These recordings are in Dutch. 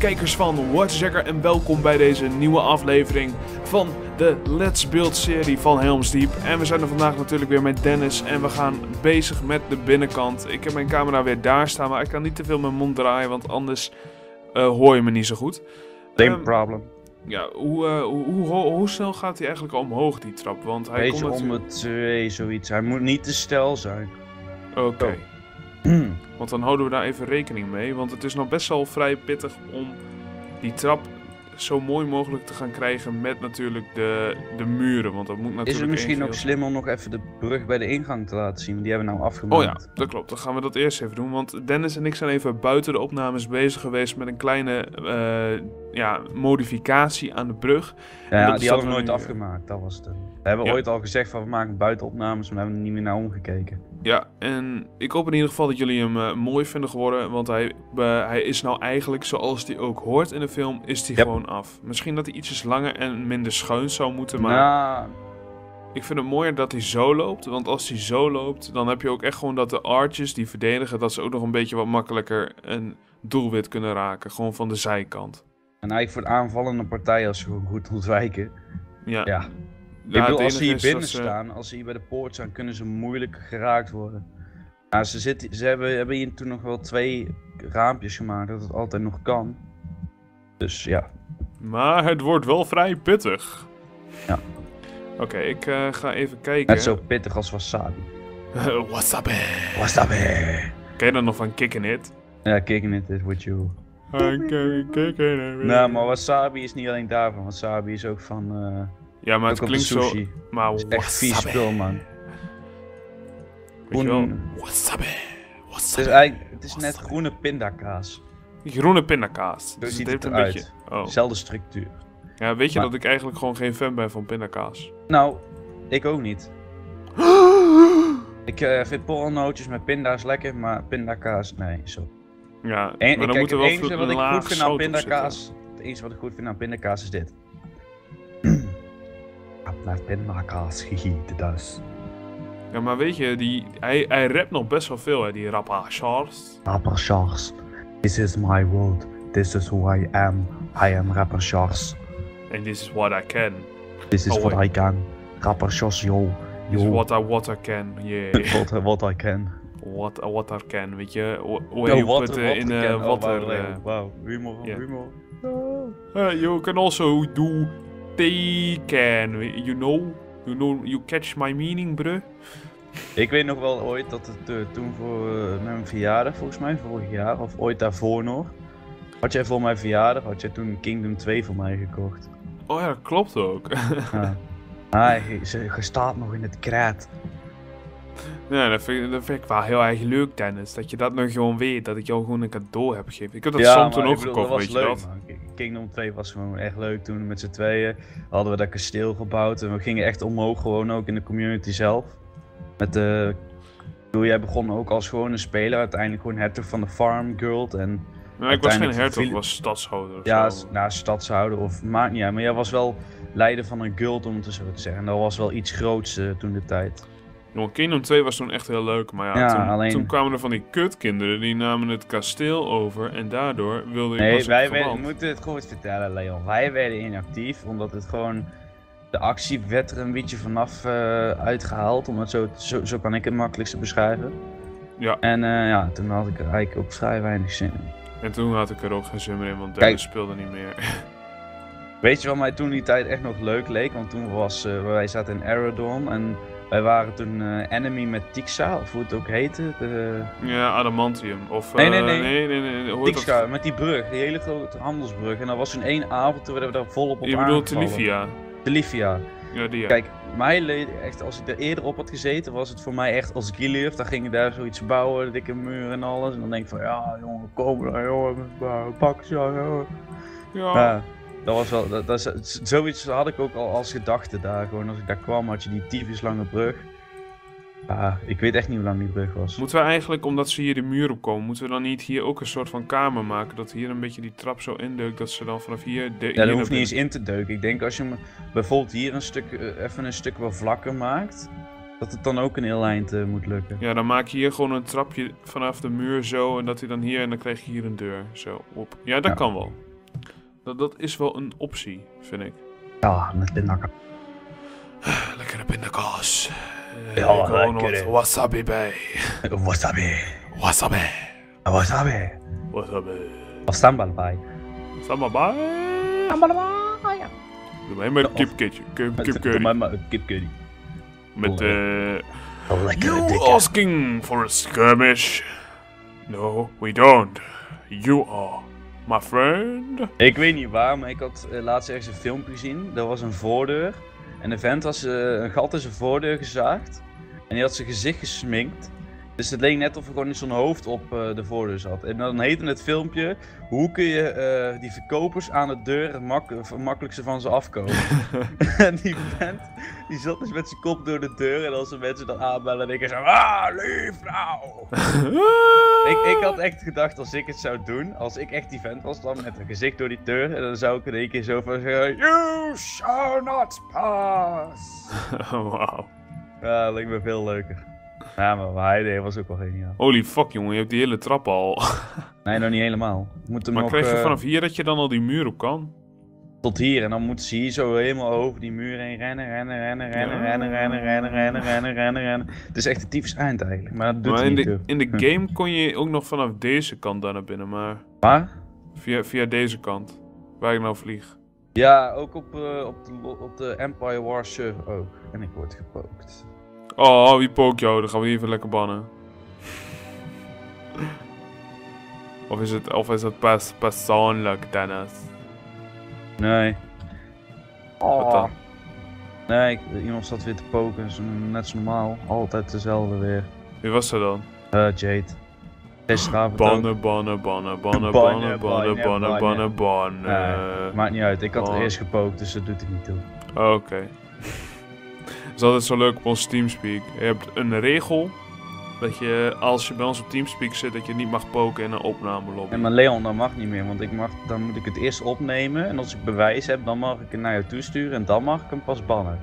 kijkers van Watchjacker en welkom bij deze nieuwe aflevering van de Let's Build serie van Helm's Deep. En we zijn er vandaag natuurlijk weer met Dennis en we gaan bezig met de binnenkant. Ik heb mijn camera weer daar staan, maar ik kan niet te veel mijn mond draaien, want anders eh, hoor je me niet zo goed. Same Ehm, problem. Ja, hoe, eh, hoe, hoe, ho- hoe snel gaat hij eigenlijk omhoog, die trap? Want hij Beetje komt om natuurlijk... de twee, zoiets. Hij moet niet te stijl zijn. Oké. Want dan houden we daar even rekening mee. Want het is nog best wel vrij pittig om die trap zo mooi mogelijk te gaan krijgen met natuurlijk de, de muren. Want dat moet natuurlijk Is het misschien ook slim om nog even de brug bij de ingang te laten zien? Die hebben we nou afgemaakt. Oh ja, dat klopt. Dan gaan we dat eerst even doen. Want Dennis en ik zijn even buiten de opnames bezig geweest met een kleine eh, ja, modificatie aan de brug. Ja, die hadden we nooit nu- afgemaakt. Dat was het. We hebben Ja. ooit al gezegd van we maken buitenopnames, maar we hebben er niet meer naar omgekeken. Ja, en ik hoop in ieder geval dat jullie hem eh, mooi vinden geworden. Want hij, eh, hij is nou eigenlijk, zoals hij ook hoort in de film, is hij Yep. gewoon af. Misschien dat hij ietsjes langer en minder schuin zou moeten, maar... Nou, Ik vind het mooier dat hij zo loopt. Want als hij zo loopt, dan heb je ook echt gewoon dat de arches die verdedigen, dat ze ook nog een beetje wat makkelijker een doelwit kunnen raken. Gewoon van de zijkant. en eigenlijk voor de aanvallende partijen als ze gewoon goed ontwijken. Ja. Ja. Ja, ik bedoel, als ze hier binnen ze- staan, als ze hier bij de poort staan, kunnen ze moeilijk geraakt worden. Nou, ze, zitten, ze hebben, hebben hier toen nog wel twee raampjes gemaakt, dat het altijd nog kan. Dus ja, Maar het wordt wel vrij pittig. Ja. Oké, ik eh, ga even kijken. net zo pittig als wasabi. Eh? Wasabi! Ken je dat nog van Kickin' It? Ja, kicking it is with you. I'm kicking it. Nou, maar wasabi is niet alleen daarvan. Wasabi is ook van. eh Ja, maar het klinkt zo... Maar is echt vies wasabi. spul, man. Groen- Wasabi. Het Wasabi. is eigenlijk, het is net groene pindakaas. Groene pindakaas. Dus ziet het heeft het een beetje... Oh. Zelfde structuur. Ja, weet je Maar- dat ik eigenlijk gewoon geen fan ben van pindakaas? Nou, ik ook niet. Ik eh, vind porrelnootjes met pinda's lekker, maar pindakaas, nee. Zo. Ja, En, maar dan kijk, moet er het wel enige wat ik goed vind aan pindakaas. Het enige wat ik goed vind aan pindakaas is dit. Ik naar pindakaas gegeten, dus. Ja, maar weet je, die, hij, hij rapt nog best wel veel, hè, die rapper Charles. Rapper Charles. This is my world. This is who I am. I am Rapper Charles. And this is what I can. This is Oh, what wait. I can. Rapper Charles, yo. This is Yo. what I, what I can, yeah. What, what I can. what, what I can, weet je. Hoe- Hoe Yo, je what- put eh, what in I can. Oh, water. wauw, eh, Wauw, humor, ja. humor. Uh, you can also do they can, you know, you know, you catch my meaning, bruh. Ik weet nog wel ooit dat het eh, toen voor eh, mijn verjaardag, volgens mij vorig jaar, of ooit daarvoor nog. Had jij voor mijn verjaardag, had jij toen Kingdom 2 voor mij gekocht. Oh ja, dat klopt ook. Ja. Ah, je, staat nog in het krijt. ja, dat vind, ik- dat vind ik wel heel erg leuk, Dennis. Dat je dat nog gewoon weet, dat ik jou gewoon een cadeau heb gegeven. Ik heb dat ja, soms toen ook bedoel, gekocht, weet was je leuk, dat? man. Kingdom 2 was gewoon echt leuk toen met z'n tweeën. Hadden we dat kasteel gebouwd en we gingen echt omhoog gewoon ook in de community zelf. Met de... Bedoel, jij begon ook als gewone speler, uiteindelijk gewoon hertog van de Farm Guild en... Maar ik was geen hertog, ik was stadshouder. Ja, nou, stadshouder of maakt niet uit. Maar jij was wel leider van een guild, om het zo te zeggen. En dat was wel iets groots eh, toen de tijd. Jongen, Kingdom 2 was toen echt heel leuk, maar ja, Ja, toen, alleen- toen kwamen er van die kutkinderen, die namen het kasteel over en daardoor wilde ik Nee, wij werden, moeten het goed vertellen, Leon. Wij werden inactief, omdat het gewoon... De actie werd er een beetje vanaf eh, uitgehaald, om het zo, zo, zo kan ik het makkelijkste beschrijven. Ja. En eh, ja, toen had ik er eigenlijk ook vrij weinig zin in. En toen had ik er ook geen zin meer in, want Kijk. Speelde niet meer. Weet je wat mij toen die tijd echt nog leuk leek? Want toen was, eh, wij zaten in Aerodon en wij waren toen enemy met Tixa, of hoe het ook heette. De, ja, Adamantium. Of, Nee, nee, nee. nee, nee, nee, dat? Tixa, met die brug, die hele grote handelsbrug. En dat was toen één avond, toen werden we daar volop op Je bedoelt aangevallen. Telifia. Ja, die ja. Kijk, mij echt, als ik er eerder op had gezeten, was het voor mij echt als Gilief. Dan ging ik daar zoiets bouwen, dikke muur en alles. En dan denk ik van, ja jongen, kom dan jongen, pak ze jongen. ja. Ja, dat was wel, dat, zoiets had ik ook al als gedachte daar. Gewoon als ik daar kwam, had je die tyfus lange brug. Ja, ik weet echt niet hoe lang die brug was. Moeten we eigenlijk, omdat ze hier de muur op komen, moeten we dan niet hier ook een soort van kamer maken? Dat hier een beetje die trap zo indeukt, dat ze dan vanaf hier... De, Ja, dat hoeft niet eens in te deuken. Ik denk als je hem bijvoorbeeld hier een stuk, eh, even een stuk wat vlakker maakt, dat het dan ook een heel eind eh, moet lukken. Ja, dan maak je hier gewoon een trapje vanaf de muur zo en dat hij dan hier en dan krijg je hier een deur. Zo, op. Ja, dat Ja. kan wel. Dat, dat is wel een optie, vind ik. Ja, met pindakaas. Lekkere pindakaas. Eh, Ja, nog lekker, wat wasabi bij. Wasabi. Wasabi. Wasabi. Wasabi. Of sambal bij. Sambal bij. Doe mij maar een kipkitje. Kip, kip Doe mij maar een kipcurry. Met eh... Lekker You asking for a skirmish? No, we don't. You are my friend. Ik weet niet waar, maar ik had eh, laatst ergens een filmpje gezien. Er was een voordeur. En de vent eh, een gat in zijn voordeur gezaagd. En die had zijn gezicht gesminkt. Dus het leek net of er gewoon zo'n hoofd op eh, de voordeur zat. En dan heette het filmpje: Hoe kun je eh, die verkopers aan de deur het mak makkelijkste van ze afkomen? en die vent die zat dus met zijn kop door de deur. En als de mensen dan aanbellen, denk ik zo: Ah, lief nou! Ik, ik had echt gedacht als ik het zou doen, als ik echt die vent was dan met een gezicht door die deur, en dan zou ik in één keer zo van zeggen, You shall not pass! Wauw. Ja, dat leek me veel leuker. Ja, maar wat hij deed was ook wel geniaal. Holy fuck, jongen. Je hebt die hele trap al. Nee, nog niet helemaal. We moeten Maar nog krijg je eh, vanaf hier dat je dan al die muur op kan? tot hier en dan moeten ze hier zo helemaal over die muur heen rennen, rennen, rennen, rennen, Ja. rennen, rennen, rennen, rennen, rennen, rennen, rennen. Het is echt een tyfus eind eigenlijk, maar dat doet Maar hij in niet de, toe. in de game kon je ook nog vanaf deze kant daar naar binnen, maar Maar? via, via deze kant. Waar ik nou vlieg. Ja, ook op, eh, op, de, op de Empire server ook. En ik word gepookt. Oh, wie pook jou? Dan gaan we hier even lekker bannen. Of is het, of is het pers persoonlijk, Dennis? Nee. Wat dan? Nee, ik- iemand zat weer te poken, net zo normaal. Altijd dezelfde weer. Wie was er dan? Eh, Jade. Gisteravond. Bannen, bannen, bannen, bannen, Bannen, bannen, bannen, bannen, bannen, Maakt niet uit, ik had Oh. er eerst gepookt, dus dat doet er niet toe. Oh, Oké. Het is altijd zo leuk op ons Teamspeak. Je hebt een regel dat je als je bij ons op Teamspeak zit, dat je niet mag poken in een opnamelobby. En maar Leon, dat mag niet meer, want ik mag, dan moet ik het eerst opnemen. En als ik bewijs heb, dan mag ik het naar jou toesturen en dan mag ik hem pas bannen.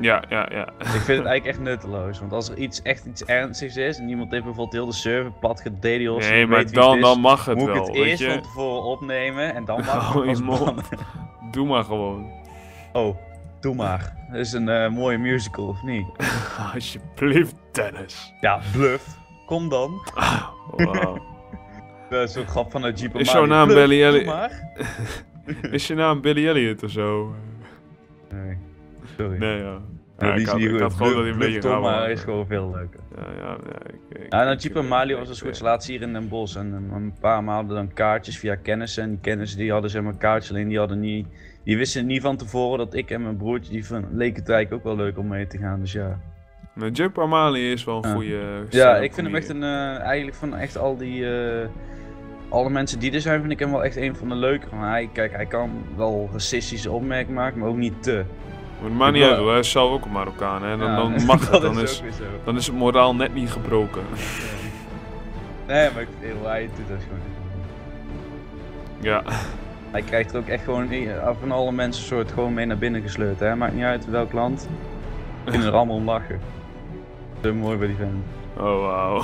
Ja, ja, ja. Ik vind het eigenlijk echt nutteloos, want als er iets, echt iets ernstigs is en iemand heeft bijvoorbeeld heel de server plat gededios Nee, maar dan, dan mag het moet ik wel, het weet eerst je. van tevoren opnemen en dan mag ik hem pas mond. bannen. Doe maar gewoon. Oh, doe maar. Dat is een eh, mooie musical, of niet? Alsjeblieft, Dennis. Ja, bluff. Kom dan. Wow. Dat is zo'n grap van de Jeep Is jouw naam Bluff, Billy Elliot? Is je naam Billy Elliot of zo? Nee, sorry. Nee, ja. Ja, die ik is had, ik goed. had gewoon dat hij een beetje maar is gewoon veel leuker. Ja, ja, ja. Ik, nou, Jeep Mali was een ik- soort laatst hier in Den Bosch. En een paar maanden hadden dan kaartjes via kennissen. En die kennissen die hadden zeg maar kaartjes, alleen die hadden niet... Die wisten niet van tevoren dat ik en mijn broertje, die van, leek het ook wel leuk om mee te gaan. Dus ja. Maar Jip Armali is wel een goede. Ja, ik vind hem echt een, eh, eigenlijk van echt al die, eh, alle mensen die er zijn, vind ik hem wel echt een van de leuke. Want hij, kijk, hij kan wel racistische opmerkingen maken, maar ook niet te. Maar het maakt niet uit, hij is zelf ook een Marokkaan. Hè? Dan, Ja, dan mag het, dan is, dan is het moraal net niet gebroken. Nee, maar hij doet dat gewoon. Ja, Hij krijgt er ook echt gewoon van alle mensen soort gewoon mee naar binnen gesleurd. Hè? Maakt niet uit welk land. Kunnen er allemaal om lachen. Zo mooi bij die vent. oh wauw.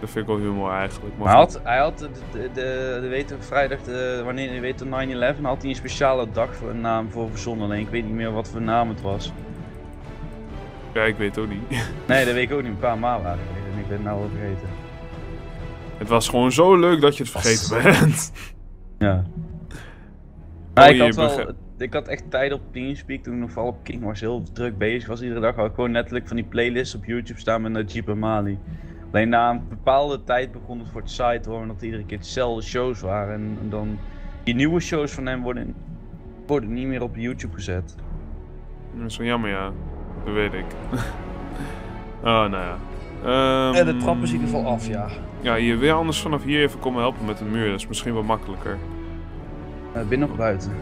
Dat vind ik wel humor eigenlijk. Maar hij had, hij had de, de, de, de weet je, vrijdag, de, wanneer je weet de 9-11, had hij een speciale dag voor een naam voor verzonnen. Alleen ik weet niet meer wat voor naam het was. Ja, ik weet het ook niet. Nee, dat weet ik ook niet. Een paar maanden geleden. En ik ben het nou wel vergeten. Het was gewoon zo leuk dat je het vergeten bent. Ja. Maar ik had wel, ik had echt tijd op Teamspeak toen ik nog vooral op King was heel druk bezig was iedere dag. Had ik gewoon letterlijk van die playlists op YouTube staan met Najib Amali. Alleen na een bepaalde tijd begon het voor het site te worden dat iedere keer dezelfde shows waren. En, en dan, die nieuwe shows van hem worden, worden niet meer op YouTube gezet. Dat is wel jammer, ja. Dat weet ik. oh, nou ja. Ehm, En de trap is in ieder geval af, ja. Ja, je wil anders vanaf hier even komen helpen met de muur. Dat is misschien wel makkelijker. Eh, binnen of buiten?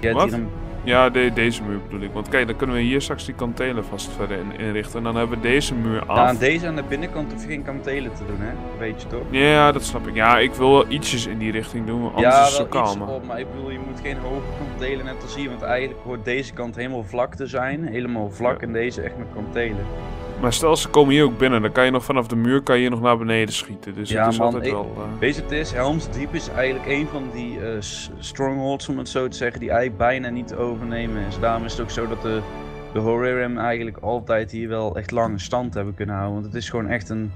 Hebt Wat? hier een... Ja, de- deze muur bedoel ik. Want kijk, dan kunnen we hier straks die kantelen vast verder in- inrichten. En dan hebben we deze muur af. Ja, aan deze aan de binnenkant hoef je geen kantelen te doen, hè? Weet je toch? Ja, dat snap ik. Ja, ik wil wel ietsjes in die richting doen, anders ja, is het zo kalm. op, maar ik bedoel, je moet geen hoge kantelen net als hier, want eigenlijk hoort deze kant helemaal vlak te zijn, helemaal vlak Ja. en deze echt met kantelen. Maar stel, ze komen hier ook binnen, dan kan je nog vanaf de muur kan je nog naar beneden schieten. Dus Ja, het is man, altijd ik- wel... eh, Weet je het is? Helm's Deep is eigenlijk een van die eh, strongholds, om het zo te zeggen, die eigenlijk bijna niet te overnemen is. Daarom is het ook zo dat de, de Horarium eigenlijk altijd hier wel echt lange stand hebben kunnen houden. Want het is gewoon echt een...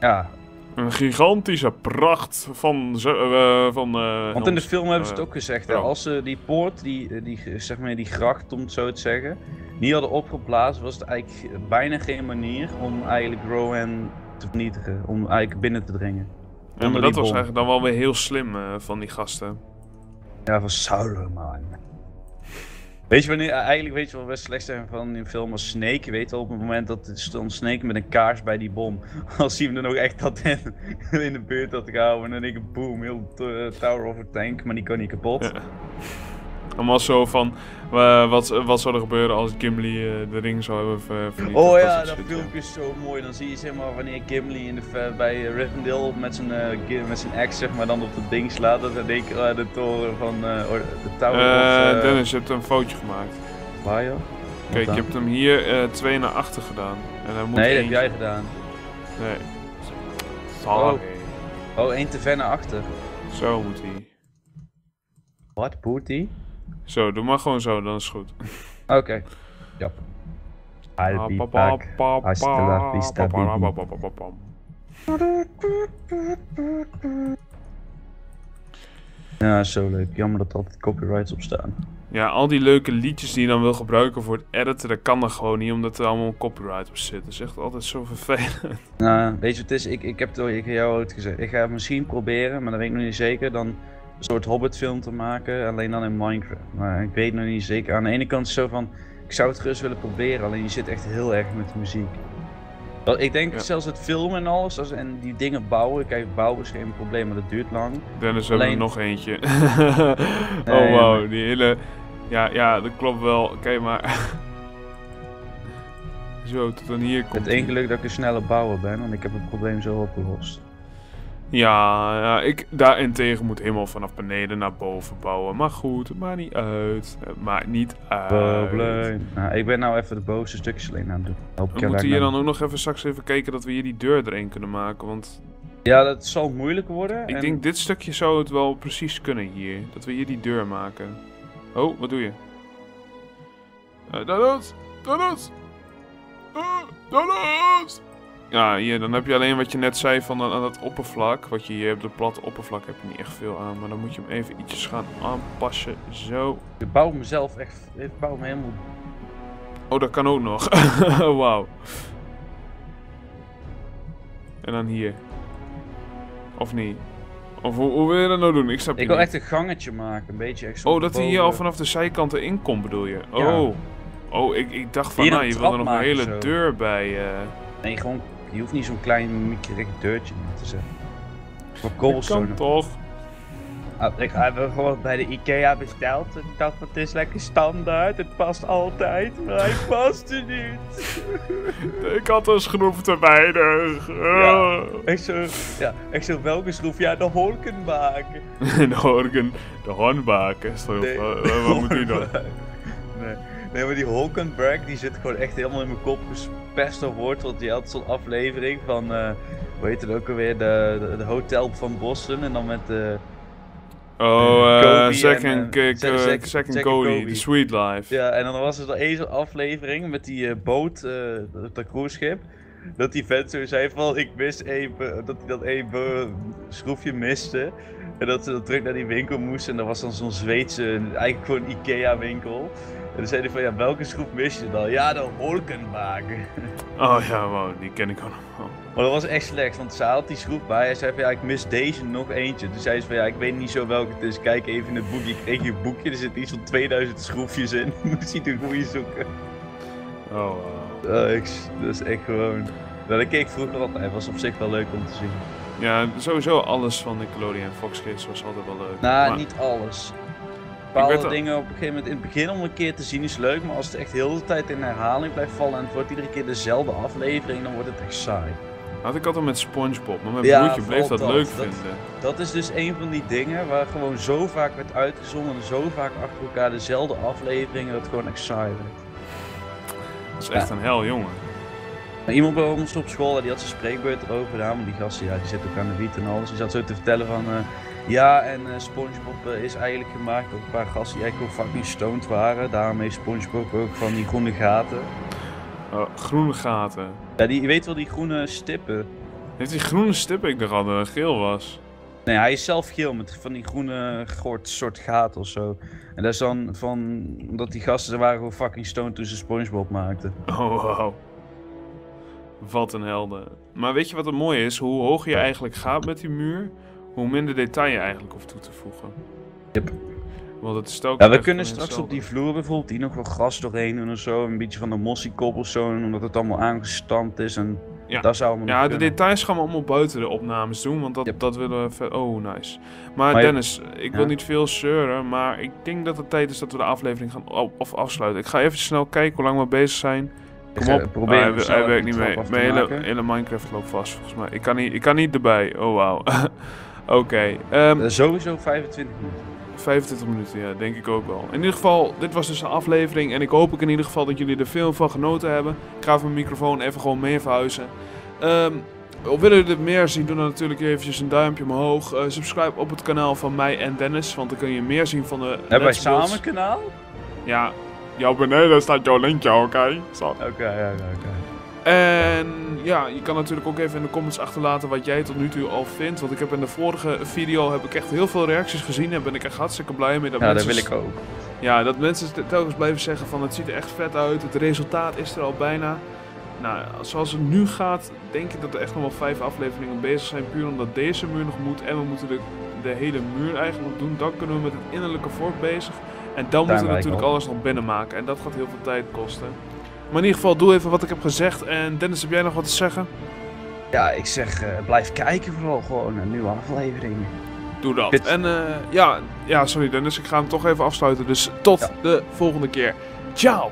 Ja, Een gigantische pracht van... eh, van want in de film hebben ze het ook gezegd. Hè? Als ze die poort, die, die, zeg maar, die gracht om het zo te zeggen, niet hadden opgeblazen, was het eigenlijk bijna geen manier om eigenlijk Rohan te vernietigen. Om eigenlijk binnen te dringen. Ja, maar dat was eigenlijk dan wel weer heel slim eh, van die gasten. Ja, van Sauron. Weet je wanneer, eigenlijk weet je wel best slecht zijn van die film als Snake. Je weet wel op het moment dat stond Snake met een kaars bij die bom. Als hij hem dan ook echt had in, in de buurt had gehouden. En dan denk ik boom, heel eh, Tower of a Tank, maar die kan niet kapot. Ja. Allemaal zo van, eh, wat, wat zou er gebeuren als Gimli eh, de ring zou hebben ver- vernietigd? Oh ja, dat filmpje is zo mooi. Dan zie je zeg maar wanneer Gimli in de, ve- bij eh, Rivendell met zijn, eh, met zijn axe zeg maar dan op het ding slaat. Dat dan denk ik eh, de toren van eh, de Tower Eh, of... eh, Dennis, je hebt een foutje gemaakt. Waar joh? Kijk, dan? je hebt hem hier eh, twee naar achter gedaan. En hij moet Nee, dat heb jij gedaan. Nee. Sorry. Oh, één te ver naar achter. Zo moet hij. Wat, Booty? Zo, doe maar gewoon zo, dan is het goed. Oké. Ja. I'll be back. Hasta la vista, baby. Ja, zo leuk. Jammer dat er altijd copyrights op staan. Ja, al die leuke liedjes die je dan wil gebruiken voor het editen, dat kan dan gewoon niet, omdat er allemaal copyright op zit. Dat is echt altijd zo vervelend. Nou, weet je wat het is? Ik, ik heb het al ik heb jou ooit gezegd. Ik ga het misschien proberen, maar dat weet ik nog niet zeker. Dan een soort Hobbit film te maken, alleen dan in Minecraft. Maar ik weet nog niet zeker. Aan de ene kant is het zo van, ik zou het gerust willen proberen, alleen je zit echt heel erg met de muziek. Ik denk Ja. zelfs het filmen en alles, als, en die dingen bouwen. Kijk, bouwen is geen probleem, maar dat duurt lang. Dennis, we hebben er Alleen- nog eentje. Nee, oh wow, die hele... Ja, ja, dat klopt wel. Kijk maar. zo, tot dan hier komt Het één geluk dat ik een snelle bouwer ben, want ik heb het probleem zo opgelost. Ja, ja, ik daarentegen moet helemaal vanaf beneden naar boven bouwen. Maar goed, het maakt niet uit. Het maakt niet uit. Nou, ik ben nou even de bovenste stukjes alleen aan het doen. Hoop We moeten hier dan ook nog even straks even kijken dat we hier die deur erin kunnen maken. Want Ja, dat zal moeilijk worden. ik en- denk dit stukje zou het wel precies kunnen hier. Dat we hier die deur maken. Oh, wat doe je? Uh, Dennis! Dennis! Uh, Dennis! Ja, hier, dan heb je alleen wat je net zei van aan het oppervlak. Wat je hier hebt, het platte oppervlak heb je niet echt veel aan. Maar dan moet je hem even ietsjes gaan aanpassen. Zo. Ik bouw mezelf echt. Ik bouw me helemaal. Oh, dat kan ook nog. Wauw. En dan hier. Of niet? Of hoe, hoe wil je dat nou doen? Ik snap Ik wil niet. echt een gangetje maken, een beetje zo. Oh, dat hij hier al vanaf de zijkanten in komt, bedoel je? Ja. Oh. Oh, ik, ik dacht van, nou, je wil er nog een hele zo. deur bij. eh Nee, gewoon. Je hoeft niet zo'n klein mikkelig deurtje neer te zetten. Voor dat cobblestone. toch? Ah, ik heb hem gewoon bij de Ikea besteld. Ik dacht, het is lekker standaard. Het past altijd, maar hij past er niet. Ik had een schroef te weinig. Ja. Echt zo, ja, zo welke schroef? Ja, de holken maken. de horken, de hornbaken. Nee, wat moet u dan? Nee, nee, maar die Hulkenberg die zit gewoon echt helemaal in mijn kop of wordt. Want die had zo'n aflevering van, eh hoe heet het ook alweer, de, de, de Hotel van Boston. En dan met de, Oh, eh second, en, eh, second Zack Cody. The Sweet Life. ja, en dan was er één zo'n aflevering met die boot, dat cruiseschip. Dat die vent zo zei van, ik mis even, dat hij dat bo- schroefje miste. En dat ze dan terug naar die winkel moesten. En dat was dan zo'n Zweedse, eigenlijk gewoon Ikea winkel. En dan zei hij van, ja, welke schroef mis je dan? Ja, de Holkenwagen. Oh ja, wow, die ken ik nog wel. Maar dat was echt slecht, want ze had die schroef bij. Hij zei van, ja, ik mis deze nog eentje. Toen zei ze van, ja, ik weet niet zo welke het is. Kijk even in het boekje. Ik kreeg je boekje, er zitten iets van 2000 schroefjes in. Moest hij de goede zoeken. Oh, wow. Oh, ik, dat is echt gewoon... Nou, dat keek ik vroeger altijd. Het was op zich wel leuk om te zien. Ja, sowieso alles van Nickelodeon en Fox Kids was altijd wel leuk. Nou, Maar- niet alles. Bepaalde dingen op een gegeven moment in het begin om een keer te zien is leuk, maar als het echt heel de tijd in herhaling blijft vallen en het wordt iedere keer dezelfde aflevering, dan wordt het echt saai. Had ik altijd met SpongeBob, maar mijn Ja, broertje bleef dat, dat. leuk Dat- vinden. Dat is dus een van die dingen waar gewoon zo vaak werd uitgezonden en zo vaak achter elkaar dezelfde afleveringen dat het gewoon echt saai werd. Dat is echt een hel, jongen. Iemand bij ons op school die had zijn spreekbeurt erover gedaan, maar die gasten ja, die zitten ook aan de wiet en alles. Die zat zo te vertellen van eh, ja, en uh, SpongeBob uh, is eigenlijk gemaakt door een paar gasten die eigenlijk ook fucking stoned waren. Daarom heeft SpongeBob ook van die groene gaten. Oh, groene gaten. Ja, die, je weet wel die groene stippen. Heeft die groene stippen? Ik dacht dat het geel was. Nee, hij is zelf geel met van die groene gort soort gaten of zo. En dat is dan van, omdat die gasten waren gewoon fucking stoned toen ze SpongeBob maakten. Oh, wow. Wat een helden. Maar weet je wat het mooie is? Hoe hoger je eigenlijk gaat met die muur, hoe minder detail je eigenlijk hoeft toe te voegen. Yep. Want het is ook Ja, we kunnen straks op die vloer bijvoorbeeld hier nog wel gras doorheen doen of zo. Een beetje van de mossiekop of zo, omdat het allemaal aangestampt is en Ja. dat zou allemaal Ja, de kunnen. details gaan we allemaal buiten de opnames doen, want dat, Yep. dat willen we... ver- Oh, nice. Maar, Maar je- Dennis, ik wil Ja? niet veel zeuren, maar ik denk dat het tijd is dat we de aflevering gaan op- of afsluiten. Ik ga even snel kijken hoe lang we bezig zijn. Kom op. proberen Ah, hij, hij werkt niet mee. Mijn hele, hele Minecraft loopt vast volgens mij. Ik kan niet, ik kan niet erbij. Oh wauw. Oké. ehm, Eh, sowieso 25 minuten. 25 minuten, ja, denk ik ook wel. In ieder geval, dit was dus een aflevering. En ik hoop ook in ieder geval dat jullie er veel van genoten hebben. Ik ga mijn microfoon even gewoon mee verhuizen. Ehm willen jullie er meer zien, doe dan natuurlijk eventjes een duimpje omhoog. Eh, subscribe op het kanaal van mij en Dennis, want dan kun je meer zien van de Hebben wij samen kanaal? Ja, jouw beneden staat jouw linkje, oké? Oké, ja, oké. En ja, je kan natuurlijk ook even in de comments achterlaten wat jij tot nu toe al vindt. Want ik heb in de vorige video heb ik echt heel veel reacties gezien. En ben ik echt hartstikke blij mee. Dat Ja, dat wil ik ook. Ja, dat mensen telkens blijven zeggen van het ziet er echt vet uit. Het resultaat is er al bijna. Nou, zoals het nu gaat, denk ik dat er echt nog wel vijf afleveringen bezig zijn. Puur omdat deze muur nog moet. En we moeten de, de hele muur eigenlijk nog doen. Dan kunnen we met het innerlijke fort bezig. En dan moeten we natuurlijk al. alles nog binnen maken. En dat gaat heel veel tijd kosten. Maar in ieder geval, doe even wat ik heb gezegd. En Dennis, heb jij nog wat te zeggen? Ja, ik zeg, eh, blijf kijken vooral gewoon een nieuwe aflevering. Doe dat. Dit- En eh, ja, ja, sorry Dennis, ik ga hem toch even afsluiten. Dus tot Ja. de volgende keer. Ciao!